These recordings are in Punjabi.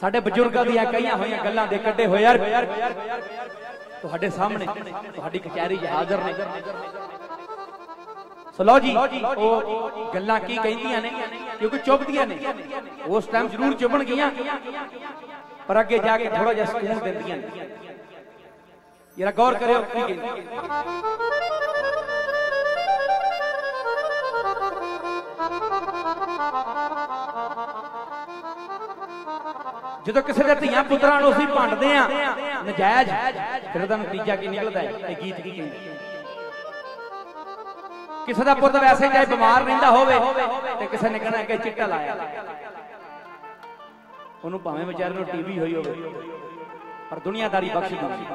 ਸਾਡੇ ਬਜ਼ੁਰਗਾਂ ਦੀਆਂ ਕਹੀਆਂ ਹੋਈਆਂ ਗੱਲਾਂ ਦੇ ਕੱਢੇ ਹੋਏ ਯਾਰ। ਤੁਹਾਡੇ ਸਾਹਮਣੇ ਤੁਹਾਡੀ ਕਚਹਿਰੀ 'ਚ ਹਾਜ਼ਰ ਨੇ। ਸੋ ਲਓ ਜੀ, ਉਹ ਗੱਲਾਂ ਕੀ ਕਹਿੰਦੀਆਂ ਨੇ, ਕਿਉਂਕਿ ਚੁੱਭਦੀਆਂ ਨੇ। ਉਸ ਟਾਈਮ ਜ਼ਰੂਰ ਚੁੱਭਣ ਗਈਆਂ, ਪਰ ਅੱਗੇ ਜਾ ਕੇ ਥੋੜਾ ਜਿਹਾ ਸਕੂਨ ਦਿੰਦੀਆਂ ਨੇ। ਯਾਰ ਗੌਰ ਕਰਿਓ ਕੀ ਕਹਿੰਦੀ ਜਦੋਂ ਕਿਸੇ ਦੇ ਧੀਆਂ ਪੁੱਤਰਾਂ ਨੂੰ ਅਸੀਂ ਭੰਡਦੇ ਆ ਨਜਾਇਜ਼, ਫਿਰ ਉਹਦਾ ਨਤੀਜਾ ਕੀ ਨਿਕਲਦਾ ਹੈ? ਇਹ ਗੀਤ ਕੀ ਕਹਿੰਦੇ ਕਿਸੇ ਦਾ ਪੁੱਤ ਵੈਸੇ ਚਾਹੇ ਬਿਮਾਰ ਰਹਿੰਦਾ ਹੋਵੇ, ਤੇ ਕਿਸੇ ਨੇ ਕਹਿਣਾ ਕਿ ਚਿੱਟਾ ਲਾਇਆ। ਉਹਨੂੰ ਭਾਵੇਂ ਵਿਚਾਰੇ ਨੂੰ ਟੀਵੀ ਹੋਈ ਹੋਵੇ, ਪਰ ਦੁਨੀਆਦਾਰੀ ਬਖਸ਼ ਦਿੰਦੀ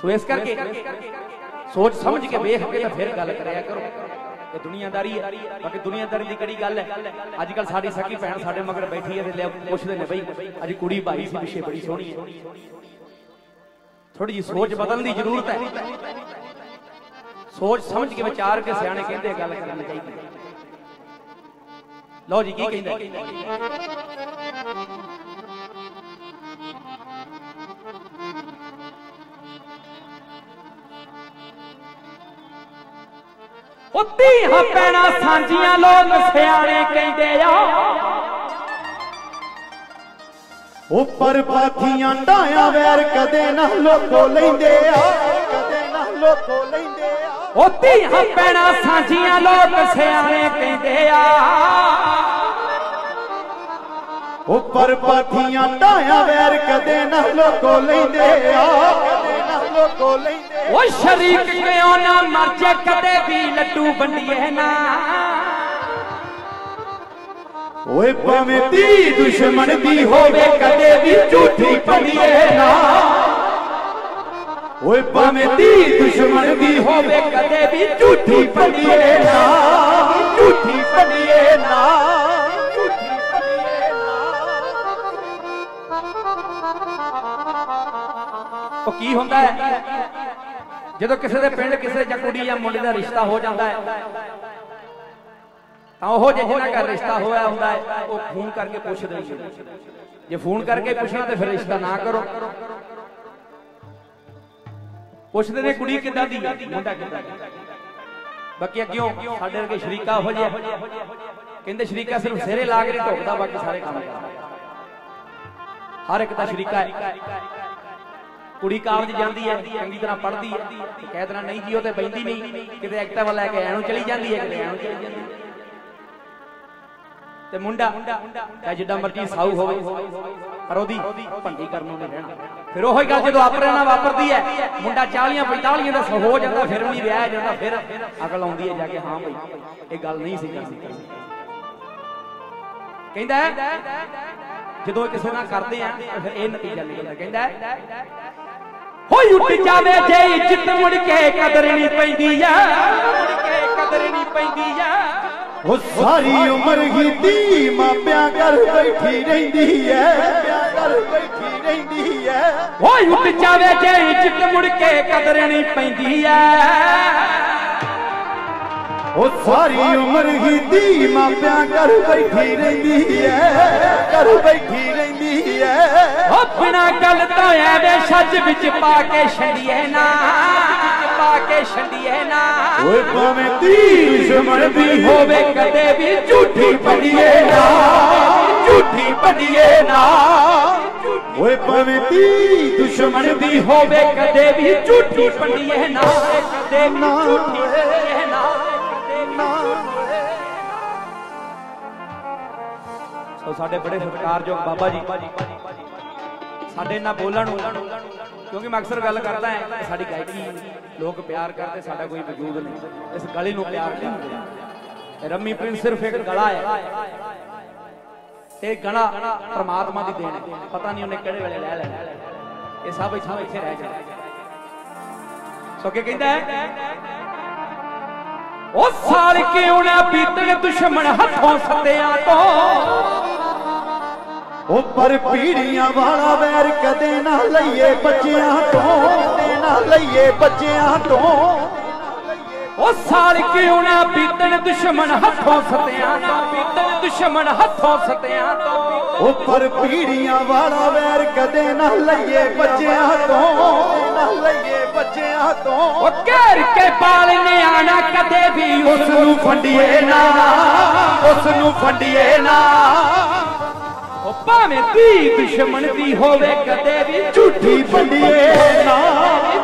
ਸੋ ਇਸ ਕਰਕੇ ਸੋਚ ਸਮਝ ਕੇ ਵੇਖ ਕੇ ਤਾਂ ਫਿਰ ਗੱਲ ਕਰਿਆ ਕਰੋ। ਇਹ ਦੁਨੀਆਦਾਰੀ ਹੈ। ਬਾਕੀ ਦੁਨੀਆਦਾਰੀ ਦੀ ਕਿਹੜੀ ਗੱਲ ਹੈ? ਅੱਜ ਕੱਲ ਸਾਡੀ ਸਕੀ ਭੈਣ ਸਾਡੇ ਮਗਰ ਬੈਠੀ ਹੈ ਤੇ ਲੈ ਪੁੱਛਦੇ ਨੇ ਬਈ, ਅੱਜ ਕੁੜੀ ਭਾਈ ਸੀ, ਪਿੱਛੇ ਬੜੀ ਸੋਹਣੀ ਹੈ। ਥੋੜੀ ਜੀ ਸੋਚ ਬਦਲਣ ਦੀ ਜ਼ਰੂਰਤ ਹੈ। ਸੋਚ ਸਮਝ ਕੇ ਵਿਚਾਰ ਕੇ ਸਿਆਣੇ ਕਹਿੰਦੇ ਗੱਲ ਕਰਨੀ ਚਾਹੀਦੀ ਲਓ ਜੀ, ਕੀ ਕਹਿੰਦਾ ਉੱਤੀ ਹਾਂ ਪੈਣਾ ਸਾਂਝੀਆਂ ਲੋਕ ਸਿਆਣੇ ਕਹਿੰਦੇ ਆ। ਉੱਪਰ ਪਾਥੀਆਂ ਢਾਇਆ ਵੈਰ ਕਦੇ ਨਾ ਲੋਕੋ ਲੈਂਦੇ ਆ। ਕਦੇ ਨਾ ਲੋਕੋ ਲੈਂਦੇ ਆ। ਉੱਤੀ ਹਾਂ ਪੈਣਾ ਸਾਂਝੀਆਂ ਲੋਕ ਸਿਆਣੇ ਕਹਿੰਦੇ ਆ। ਉੱਪਰ ਪਾਥੀਆਂ ਢਾਇਆ ਵੈਰ ਕਦੇ ਨਾ ਲੋਕੋ ਲੈਂਦੇ ਆ। ਕਦੇ ਨਾ ਲੋਕੋ ਲੈਂਦੇ ਉਹ ਸ਼ਰੀਕ ਕਿਉਂ ਨਾ ਮਰ ਜੇ ਕਦੇ ਵੀ ਲੱਡੂ ਵੰਡੀਏ ਨਾ। ਓਏ ਭਾਵੇਂ ਦੀ ਦੁਸ਼ਮਣ ਦੀ ਹੋਵੇ ਕਦੇ ਵੀ ਝੂਠੀ ਪੰਡੀਏ ਨਾ। ਓਏ ਭਾਵੇਂ ਦੀ ਦੁਸ਼ਮਣ ਦੀ ਹੋਵੇ ਕਦੇ ਵੀ ਝੂਠੀ ਪੰਡੀਏ ਨਾ। ਝੂਠੀ ਪੰਡੀਏ ਨਾ। ਉਹ ਕੀ ਹੁੰਦਾ ਹੈ? ਜਦੋਂ ਕਿਸੇ ਦੇ ਪਿੰਡ ਕਿਸੇ ਜਾਂ ਕੁੜੀ ਜਾਂ ਮੁੰਡੇ ਦਾ ਰਿਸ਼ਤਾ ਹੋ ਜਾਂਦਾ ਹੈ, ਤਾਂ ਉਹ ਜਿਹਨਾਂ ਦਾ ਰਿਸ਼ਤਾ ਹੋਇਆ ਹੁੰਦਾ ਹੈ, ਉਹ ਫੋਨ ਕਰਕੇ ਪੁੱਛਦੇ ਨੇ ਜੇ ਫੋਨ ਕਰਕੇ ਪੁੱਛਣਾ ਤੇ ਫਿਰ ਰਿਸ਼ਤਾ ਨਾ ਕਰੋ। ਪੁੱਛਦੇ ਨੇ, ਕੁੜੀ ਕਿੱਦਾਂ ਦੀ ਮੁੰਡਾ ਕਿੱਦਾਂ ਬਾਕੀ ਅੱਗਿਓਂ ਸਾਡੇ ਵਰਗੇ ਸ਼ਰੀਕਾ ਹੋ ਜੇ ਕਹਿੰਦੇ ਸ਼ਰੀਕਾ ਸਿਰਫ ਸਿਰੇ ਲਾ ਕੇ ਨਹੀਂ ਢੋਕਦਾ, ਬਾਕੀ ਸਾਰੇ ਕੰਮ ਕਰਦਾ ਹਰ ਇੱਕ ਦਾ ਸ਼ਰੀਕਾ ਹੈ। ਕੁੜੀ ਕਾਲਜ ਜਾਂਦੀ ਹੈ, ਚੰਗੀ ਤਰ੍ਹਾਂ ਪੜ੍ਹਦੀ ਹੈ ਕਹਿ ਦੇਣਾ ਨਹੀਂ ਜੀ, ਉਹ ਤੇ ਬੈਂਦੀ ਨਹੀਂ, ਕਿਤੇ ਐਕਟਿਵਾ ਲੈ ਕੇ ਐਨੂੰ ਚਲੀ ਜਾਂਦੀ ਹੈ, ਕਿਤੇ ਐਨੂੰ ਚਲੀ ਜਾਂਦੀ ਤੇ ਮੁੰਡਾ ਚਾਹੇ ਜਿੱਡਾ ਮਰਜ਼ੀ ਸਾਊ ਹੋਵੇ, ਪਰ ਉਹਦੀ ਭੰਡੀ ਕਰਨ ਨਹੀਂ ਰਹਿਣਾ। ਫਿਰ ਉਹੀ ਗੱਲ ਜਦੋਂ ਆਪਰੇ ਨਾਲ ਵਾਪਰਦੀ ਹੈ, ਮੁੰਡਾ 40 45 ਦਾ ਹੋ ਜਾਂਦਾ, ਫਿਰ ਵੀ ਵਿਆਹ ਜਾਂਦਾ, ਫਿਰ ਅਕਲ ਆਉਂਦੀ ਹੈ ਜਾ ਕੇ, ਹਾਂ ਭਾਈ, ਇਹ ਗੱਲ ਨਹੀਂ ਸੀ ਕਰਨੀ। ਕਹਿੰਦਾ, ਜਦੋਂ ਕਿਸੇ ਨਾਲ ਕਰਦੇ ਆ, ਫਿਰ ਇਹ ਨਤੀਜਾ ਨਿਕਲਦਾ, ਕਹਿੰਦਾ ਹੋਈ ਉੱਠ ਜਾਵੇ ਜੇ ਇੱਜ਼ਤ ਮੁੜ ਕੇ ਕਦਰ ਨਹੀਂ ਪੈਂਦੀ ਆ। ਮੁੜ ਕੇ ਕਦਰ ਨਹੀਂ ਪੈਂਦੀ ਆ ਉਹ ਸਾਰੀ ਉਮਰ ਹੀ ਧੀ ਮਾਪਿਆਂ ਘਰ ਬੈਠੀ ਰਹਿੰਦੀ ਐ। ਮਾਪਿਆਂ ਘਰ ਬੈਠੀ ਰਹਿੰਦੀ ਐ ਹੋਈ ਉੱਠ ਜਾਵੇ ਜੇ ਇੱਜ਼ਤ ਮੁੜ ਕੇ ਕਦਰ ਨਹੀਂ ਪੈਂਦੀ ਆ। ਉਹ ਸਾਰੀ ਉਮਰ ਹੀ ਧੀ ਮਾਪਿਆਂ ਘਰ ਬੈਠੀ ਰਹਿੰਦੀ ਐ। ਘਰ ਬੈਠੀ ਰਹਿੰਦੀ ਐ। ਬਿਨਾ ਗੱਲ ਤੋਂ ਐਵੇਂ ਛੱਜ ਵਿੱਚ ਪਾ ਕੇ ਛੰਡੀਏ ਨਾ। ਪਾ ਕੇ ਛੰਡੀਏ ਨਾ। ਓਏ ਭਾਵੇਂ ਧੀ ਦੁਸ਼ਮਣ ਵੀ ਹੋਵੇ ਕਦੇ ਵੀ ਝੂਠੀ ਪੰਡੀਏ ਨਾ। ਝੂਠੀ ਪੰਡੀਏ ਨਾ। ਓਏ ਭਾਵੇਂ ਧੀ ਦੁਸ਼ਮਣ ਵੀ ਹੋਵੇ ਕਦੇ ਵੀ ਝੂਠੀ ਪੰਡੀਏ ਨਾ। ਕਦੇ ਵੀ ਝੂਠੀ ਪੰਡੀਏ ਨਾ। ਸੋ ਸਾਡੇ ਬੜੇ ਸਤਿਕਾਰਯੋਗ ਬਾਬਾ ਜੀ। ਸਾਡੇ ਨਾਲ ਬੋਲਣ ਕਿਉਂਕਿ ਮੈਂ ਅਕਸਰ ਗੱਲ ਕਰਦਾ ਹਾਂ ਸਾਡੀ ਗਾਇਕੀ ਲੋਕ ਪਿਆਰ ਕਰਦੇ, ਸਾਡਾ ਕੋਈ ਵਜੂਦ ਨਹੀਂ। ਇਸ ਗਲੇ ਨੂੰ ਪਿਆਰ ਕਰਦੇ ਰੰਮੀ ਪ੍ਰਿੰਸ ਸਿਰਫ ਇੱਕ ਗਲਾ ਹੈ। ਤੇ ਗਲਾ ਪ੍ਰਮਾਤਮਾ ਦੀ ਦੇਣ ਹੈ। ਪਤਾ ਨਹੀਂ ਉਹਨੇ ਕਿਹੜੇ ਵੇਲੇ ਲੈ ਲੈਣਾ। ਇਹ ਸਭ ਇੱਥੋਂ ਇੱਥੇ ਰਹਿ ਜਾਣਾ। ਸੋ ਕੀ ਕਹਿੰਦਾ ਹੈ, ਉਹ ਸਾਲ ਕਿਉਂ ਨਾ ਬੀਤਣ ਦੁਸ਼ਮਣ ਹੱਥੋਂ ਸੱਤਿਆਂ ਤੋਂ? ਉਹ ਪਰ ਪੀੜੀਆਂ ਵਾਲਾ ਵੈਰ ਕਦੇ ਨਾ ਲਈਏ ਬੱਚਿਆਂ ਤੋਂ ਕਦੇ ਨਾ ਲਈਏ ਬੱਚਿਆਂ ਤੋਂ। ਉਹ ਸਾਲ ਕਿਉਂ ਨਾ ਬੀਤਣ ਦੁਸ਼ਮਣ ਹੱਥੋਂ ਸੱਤਿਆਂ ਨਾ ਬੀਤਣ ਦੁਸ਼ਮਣ ਹੱਥੋਂ ਸਤਿਆਂ ਤੋਂ। ਉੱਪਰ ਪੀੜੀਆਂ ਵਾਲਾ ਵੈਰ ਕਦੇ ਨਾ ਲਈਏ ਬੱਚਿਆਂ ਤੋਂ ਨਾ ਲਈਏ ਬੱਚਿਆਂ ਤੋਂ। ਉਹ ਘੇਰ ਕੇ ਪਾਲ ਨਿਆਣਾ ਕਦੇ ਵੀ ਉਸ ਨੂੰ ਫੰਡੀਏ ਨਾ ਉਸ ਨੂੰ ਫੰਡੀਏ ਨਾ। ਉਹ ਭਾਵੇਂ ਧੀ ਦੁਸ਼ਮਣ ਦੀ ਹੋਵੇ ਕਦੇ ਵੀ ਝੂਠੀ ਪੰਡੀਏ ਨਾ।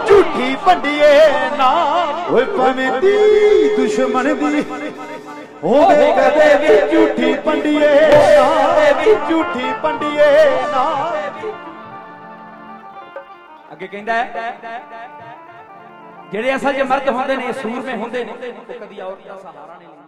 ਝੂਠੀ ਪੰਡੀਏ ਨਾ। ਓਏ ਭਾਵੇਂ ਦੀ ਦੁਸ਼ਮਣ ਦੀ ਹੋਵੇ ਕਦੇ ਵੀ ਝੂਠੀ ਪੰਡੀਏ ਨਾ। ਕਦੇ ਵੀ ਝੂਠੀ ਪੰਡੀਏ ਨਾ। ਅੱਗੇ ਕਹਿੰਦਾ ਜਿਹੜੇ ਅਸਲ 'ਚ ਮਰਦ ਹੁੰਦੇ ਨੇ ਸੂਰਮੇ ਹੁੰਦੇ ਨੇ ਉਹ ਕਦੀ ਔਰਤ ਦਾ ਸਹਾਰਾ ਨਹੀਂ ਲੈਂਦੇ।